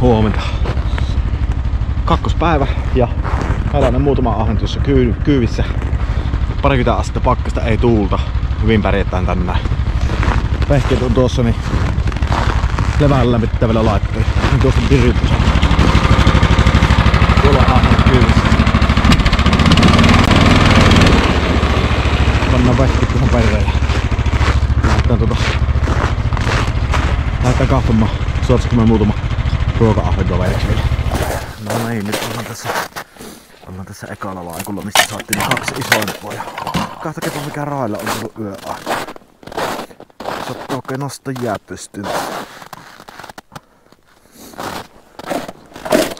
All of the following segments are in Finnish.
Huomenta. Kakkospäivä ja tällainen muutama ahven tuossa kyy, kyyvissä. Parikymmentä astetta pakkasta, ei tuulta. Hyvin pärjätään tänään. Vehkeet on tuossa niin levällä lämmittävillä laitteilla. Niin tuosta pirrytys. Tuolla ahven kyyvissä. Pannaan vehkeet tuohon ja lähdetään tuota Lähdetään katsomaan, saatko me muutama ruoka-ahven kaveriksi vielä. No niin, nyt ollaan tässä, ollaan tässä ekalla laikulla, missä saatiin kaksi isoimpaa ja kahtakepa mikä railla on tullut yö. Sattuu oikein nostaa jää pystyyn.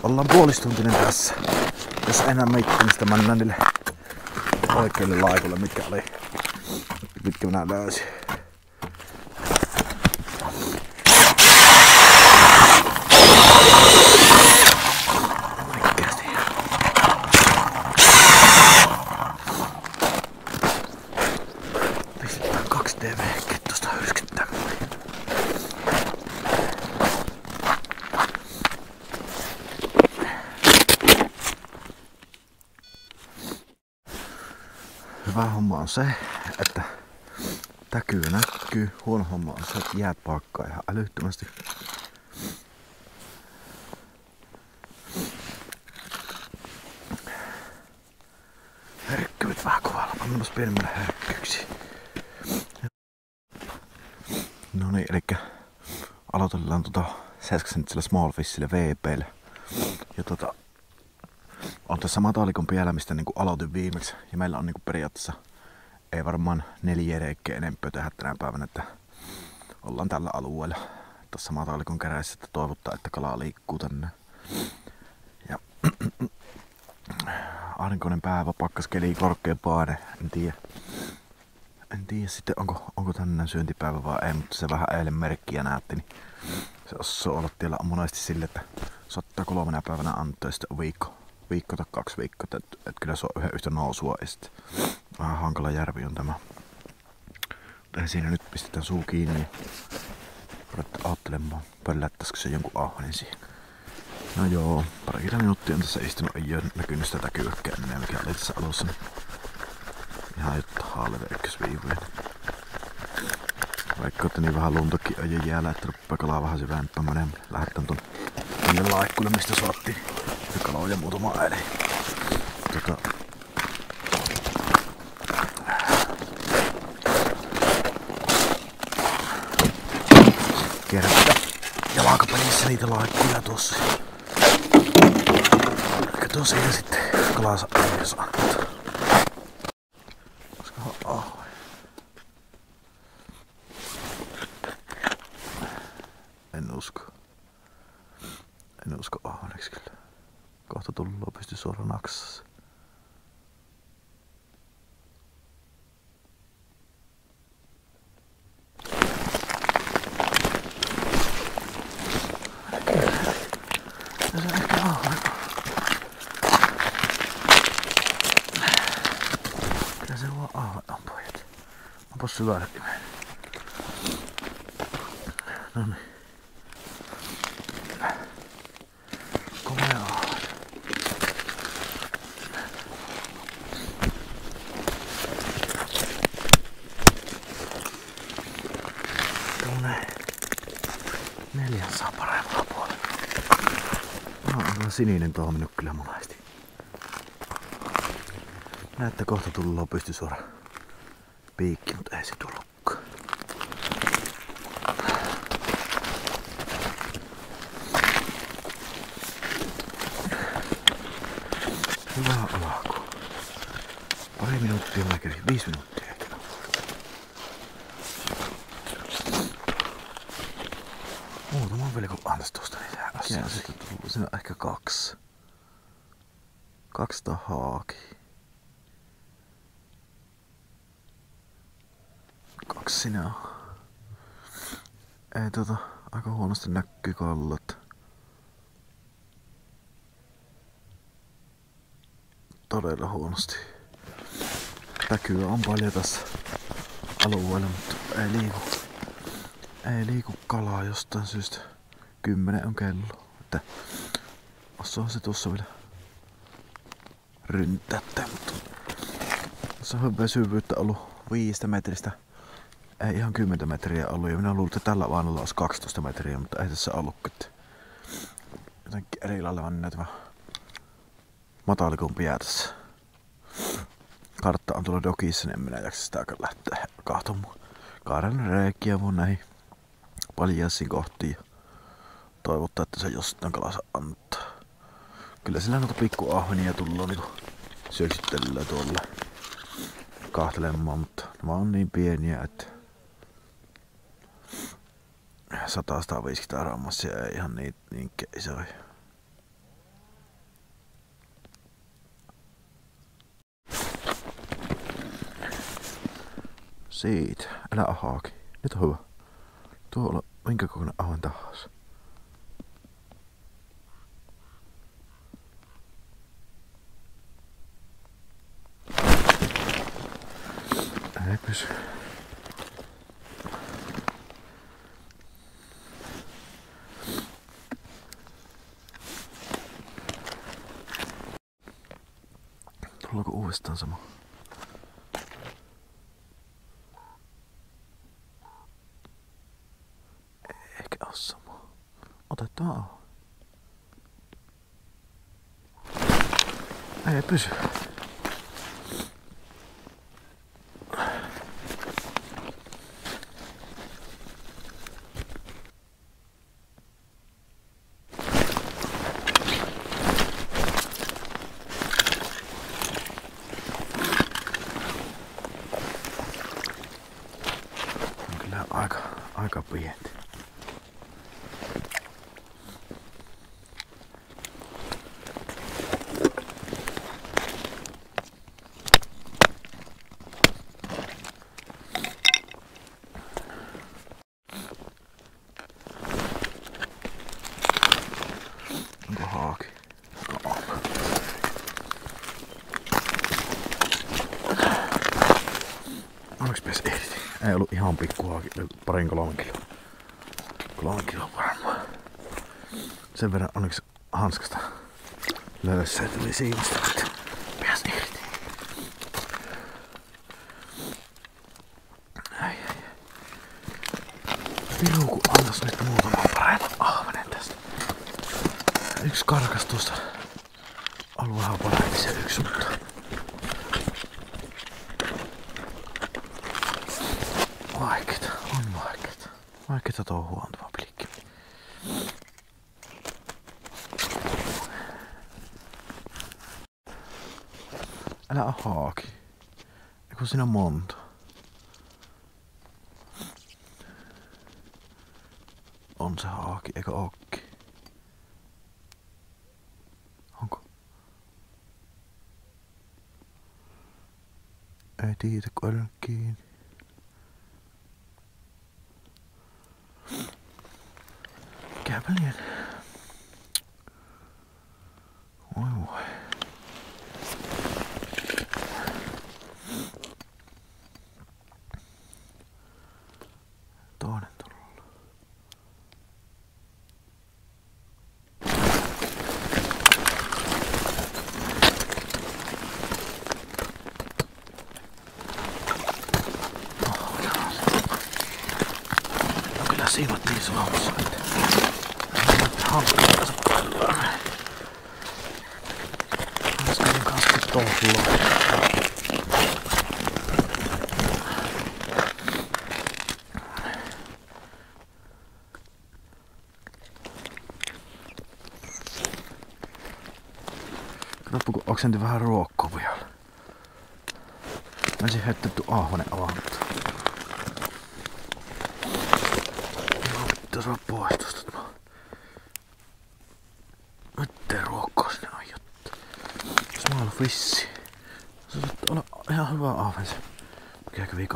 Ollaan puolistuntinen tässä. Jos enää meittämistä mennään niille oikeille laikulle, mitkä oli, mitkä minä löysin. Pistetään kaksi TV-hetkeä tosta hyrskyttää mulle. Hyvä homma on se, että täkyy näkyy. Huono homma on se, että jäät pakkaa ihan älyttömästi. Herkkyvät vähän kovalla. Pannaan pienemmällä herkkyksi. No niin, eli aloitellaan tota 70 small fishillä VPllä. Ja tota, on tässä matalikon vielä, mistä niinku aloitin viimeksi. Ja meillä on niinku periaatteessa ei varmaan neljä reikkiä enempää tehdä tänä päivänä, että ollaan tällä alueella tässä matalikon kärässä, että toivottaa, että kala liikkuu tänne. Ja aurinkoinen päivä, pakkaskeli, korkea paine, en tiedä. En tiedä sitten onko, onko tänään syöntipäivä vai ei, mutta se vähän eilen merkkiä näytti, niin se osaa olla tiellä on monesti sille, että saattaa kolmena päivänä antaa sitten viikko, viikko tai kaksi viikkoa, että, että kyllä se on yhden yhtä nousua ja sitten vähän hankala järvi on tämä. Mutta siinä nyt pistetään suu kiinni ja ruvetaan aattelemaan, pöllättäisikö se jonkun ahvenin siihen. No joo, parikymmentä minuuttia on tässä istunut, ei ole näkynyt sitä täkyäkään enää, mikä oli tässä alussa. Niin ihan jotta haalle ykkösviivoja. Vaikka että niin vähän luntakin on jäällä, että rupeaa kalaa vähän syvempää menemään. Lähdetään ton tonne laikkulle, mistä saatiin se kaloja muutama äli. Tota, Kerta jalkapelissä niitä laikkuja tuossa. Eikä tosiaan sitten kalansa ei saanut. Olisikohan ahven? En usko. En usko ahveneksi kyllä. Kohta tullaan pysty suoraan naksassa. Kyllä se ehkä ahven on. Kyllä se vaan ahven on pojat. Onpas syvälle imeen. Noniin. Komea. Tuonne neljän. No, on sininen tuohon mennyt kyllä monesti. Näette kohta tullaan pysty suora piikki, mutta ei se tullutkaan. Hyvä alku. Pari minuuttia mä kävin, viisi minuuttia. Muutama on vielä kun antais tosta lisää asiaa. Siinä ehkä kaksi. Kaksi tahaakin. Kaksi on. Ei tota, aika huonosti näkyy kallat. Todella huonosti. Näkyy on paljon tässä alueella, mutta ei liiku. Ei liiku kalaa jostain syystä. Kymmenen on kello. että osaahan se tuossa vielä ryntättää, mutta tässä on vesyvyyttä ollut viistä metristä. Ei ihan 10 metriä ollut ja minä luulin, että tällä vaanalla olisi 12 metriä, mutta ei tässä ollutkaan. Jotenkin eri lailla on näitä matalikumpi jää tässä. Kartta on tuolla dokissa, niin en minä jaksa sitä lähteä kahtomaan. Kaaren reikiä mun näihin paljaisiin kohtiin. Toivottaa, että se jostain kalassa antaa. Kyllä sillä noita pikkuahvenia tullaan niinku syöksittelyllä tuolla kahtelemaan, mutta nämä on niin pieniä, että 100-150 grammasia ei ihan niin, niin isoja. Siitä. Älä ahaaki. Nyt on hyvä. Tuolla minkä kokoinen ahoin tahansa. Ei pysy. Tullaanko uudestaan sama? Ehkä ole sama. Otetaan. Ei pysy. On kyllä aika, aika pientä. Onko haaki? On. Onneksi pääsi ollut ihan pikkuhaaki, parin kolmen kilo. Kolmen kilo varmaan. Sen verran onneksi hanskasta löydössä ja tuli siivistä, että pääs irti. Ai ai. Viru kun nyt muutaman paremman ahvenen tästä. Yksi karkas tuosta aluehan paremmin se yksi, mutta Vaikeeta, on vaikeeta. Vaikeeta touhua on tuo pilikki. Älä oo haaki. Eiku siinä on monta. On se haaki, eikö ookki? Onko? Ei tiedä, kun olen kiinni. Mikäpä Katsoppa kun oksentin vähän ruokkoa vielä. Mä olisin heitetty ahvanen avannut. Joo, pitäis olla pois tosta. Mitä ruokkoa sinne aiot? Small fish. Se olla ihan hyvä ahven se. Mikä kävi.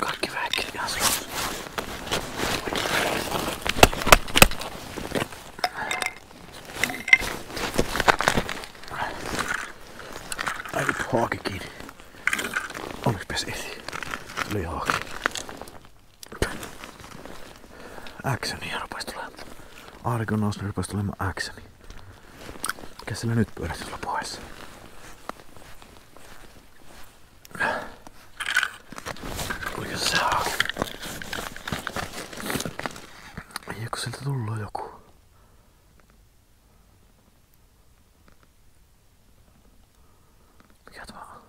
Kaikki vähäkin ihan slows. Ai vittu haaki kiinni. Onneksi pääsi ehti. lihaksi. Actionia rupes tulemaan. Aurinko nousu rupes tulemaan actioni. Mikä sillä nyt pyöräsi sulla pohjassa? Kuinka se saa? Eikö sieltä tullut joku? Mikä tää on?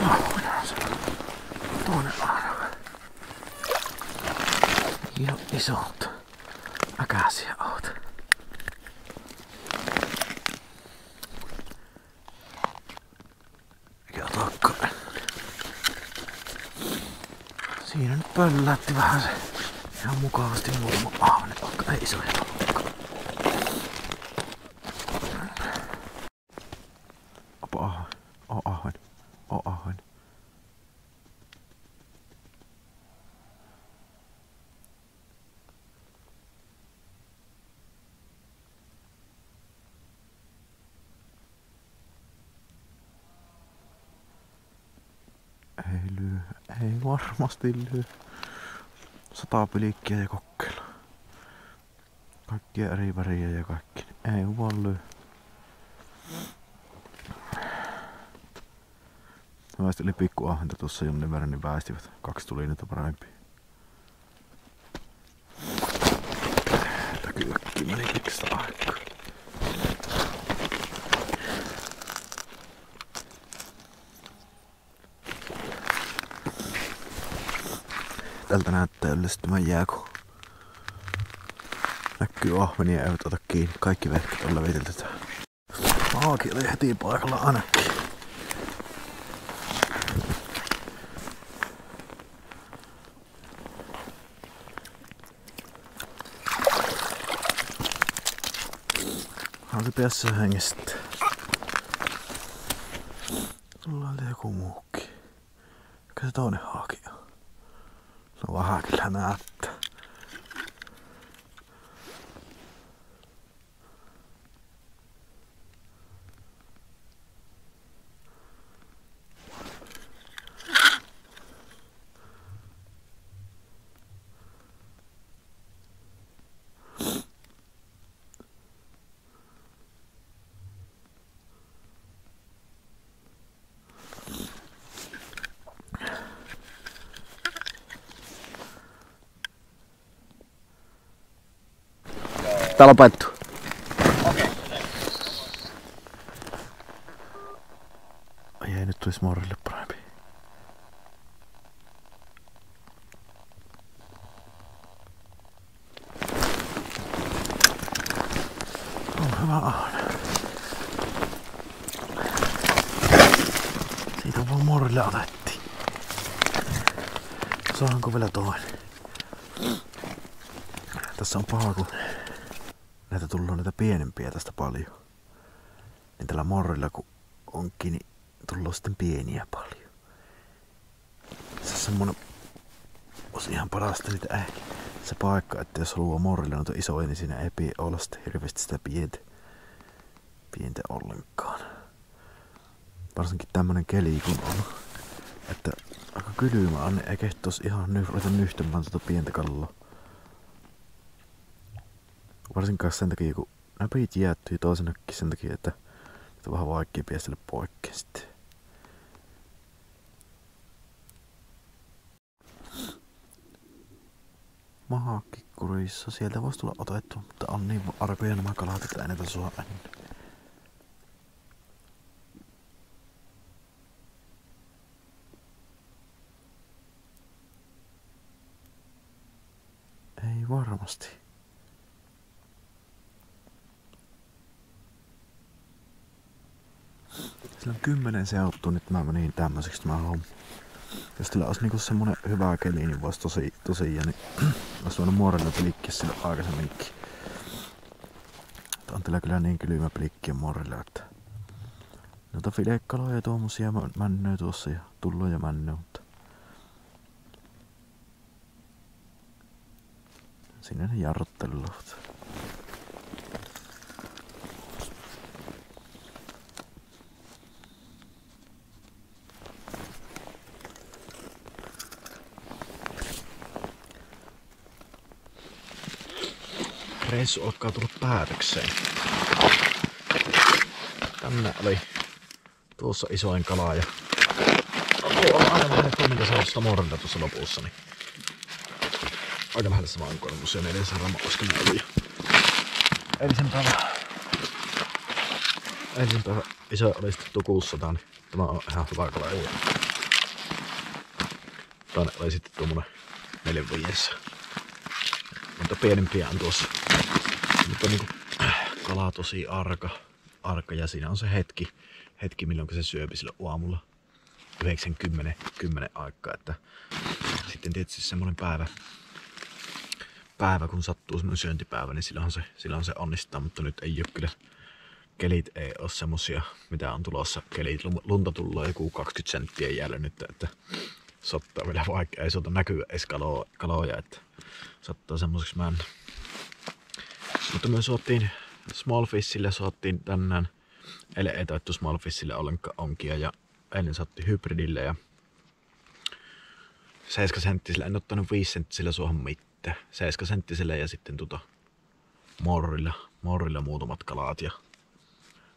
Oh, minä on se. Toinen aina. Jo isot. Äkäisiä oot. Takka? Siinä nyt pöllätti vähän se. Ihan mukavasti muutama ahne, vaikka ei isoja ollutkaan. Opa ahven. O ahven. O ahven. Ei lyö, ei varmasti lyö. Sata pilikkiä ja kokeilla. Kaikkia eri väriä ja kaikki. Ei vaan lyö. Väisteli pikku ahventa tuossa jonnin verran, niin väistivät. Kaksi tuli niitä parempia. Että kylläkin meni pitkästä aikaa. Tältä näyttää yleistymän jääko. Näkyy ahvenia eivät ota kiinni. Kaikki vehket on levitelty tähän. Maaki oli heti paikalla ainakin. Oli päässä hengestä. Sulla oli joku muukin. Mikä se toinen haaki on? No vähän kyllä näyttää. Tää lopettu. Ai ei nyt tulisi morille parempi. On hyvä ahne. Siitä vaan morille otettiin. Saanko vielä toinen? Tässä on paha, kun näitä tullut näitä pienempiä tästä paljon. Niin tällä morrilla kun onkin, niin tullut sitten pieniä paljon. Se on semmonen, olisi ihan parasta niitä ei. Se paikka, että jos haluaa morrille noita isoja, niin siinä ei olla sitten hirveästi sitä pientä, pientä ollenkaan. Varsinkin tämmönen keli kun on. Että aika kylmä on, niin ei kehtos ihan ruveta nyhtämään tuota pientä kalloa. Varsinkaan sen takia, kun näpit jäättyy toisennakin sen takia, että nyt on vähän vaikea piestellä poikkeen sitten. Mahakikkurissa sieltä voisi tulla otettu, mutta on niin arkoja nämä kalat, että ei näitä saa ennen. Ei varmasti. Sillä on kymmenen seuttu, nyt mä menin tämmöiseksi tämä homma. Jos teillä olisi niinku semmonen hyvä keli, niin vois tosi, tosi ja niin olisi voinut muorella pelikkiä sillä aikaisemminkin. Mutta on teillä kyllä niin kylmä pelikkiä muorella, että noita filekaloja ja tuommoisia männöä tuossa ja tullut ja männöä, mutta sinne ne jarruttelevat. Reissu alkaa tulla päätökseen. Tänne oli tuossa isoin kala ja tuo on aina vähän toimintaseosta morda tuossa lopussa, niin aika lähellä sama on kuin se 400 olisiko ne ollut. Eilisen päivän, eilisen päivän iso oli sitten tuo 600, niin tämä on ihan hyvä kala. Toinen oli sitten tuommoinen 45. Mutta pienempiä on tuossa. Mutta niinku kala tosi arka, arka ja siinä on se hetki, hetki milloin se syöpi sillä aamulla 90 10 aikaa. Että sitten tietysti semmoinen päivä, päivä, kun sattuu semmoinen syöntipäivä, niin silloin se, silloin se onnistaa, mutta nyt ei ole kyllä kelit ei ole semmosia, mitä on tulossa. Kelit, lunta tulee joku 20 senttiä jäällä nyt, että sattaa vielä vaikka ei suota näkyä edes kaloja, että sattaa semmoiseksi mennä. Mutta me suottiin Smallfishille, suottiin tänään, eilen ei taittu Smallfishille ollenkaan onkia ja eilen saatti hybridille ja 7 senttisellä, en ottanut 5 senttisellä suohon mitään. 7 senttisellä ja sitten tota morrilla, morrilla muutamat kalat ja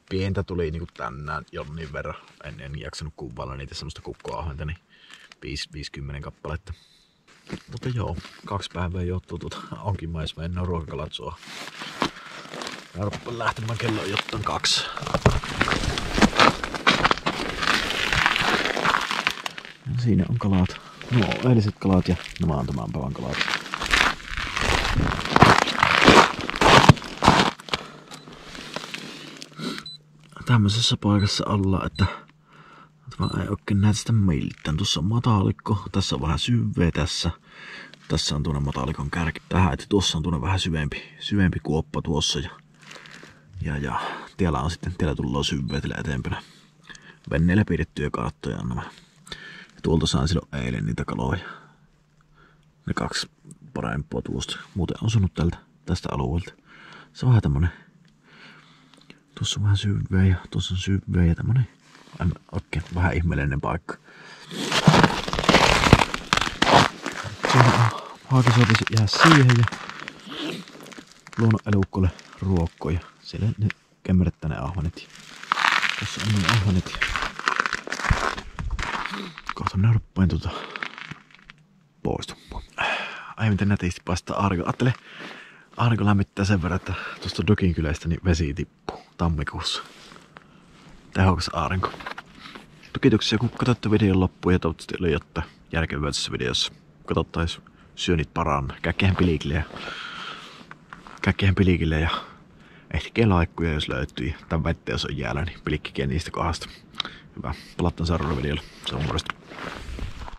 pientä tuli niinku tänään jonnin verran. En, en jaksanut kuvailla niitä semmoista kukkoahventa, niin 5-50 kappaletta. Mutta joo, kaksi päivää joutuu tuota onkin mais mennä ruokakalat sua. Mä lähtemään kello jottan kaksi. Ja siinä on kalat. No, eiliset kalat ja nämä on tämän päivän kalat. Tämmöisessä paikassa ollaan, että Mä ei oikein näe sitä miltään. Tuossa on matalikko, tässä on vähän syveä tässä. Tässä on tuonne matalikon kärki tähän, että tuossa on tuonne vähän syvempi, syvempi kuoppa tuossa. Ja, ja, ja tiellä on sitten, tiellä tullaan syveä eteenpäin. Venneillä pidettyjä karttoja on nämä. Ja tuolta saan silloin eilen niitä kaloja. Ne kaksi parempaa tuosta. Muuten on sunut tältä, tästä alueelta. Se on vähän tämmönen Tuossa on vähän syvää ja tuossa on syvää ja tämmönen oikein vähän ihmeellinen paikka. Siinä on haakisopisi jää siihen ja luonnon elukolle ruokkoja. Siellä ne kämmerettää ne ahvanet. Tässä on ne ahvanet. Kohta ne ruppeen tuota poistumaan. Ai miten nätisti paistaa aurinko. Ajattele, aurinko lämmittää sen verran, että tuosta Dokin kylästä niin vesi tippuu tammikuussa tehokas aurinko. Kiitoksia kun katsotte videon loppuun ja toivottavasti oli jotain järkevää tässä videossa. Katsottais syönnit paran. Käkkihän pilikille ja käkkihän pilikille ja ehtikää laikkuja jos löytyy. Tämän vettä jos on jäällä, niin pilikkikin niistä kohdasta. Hyvä. Palataan seuraavalla videolla. Se on morjesta.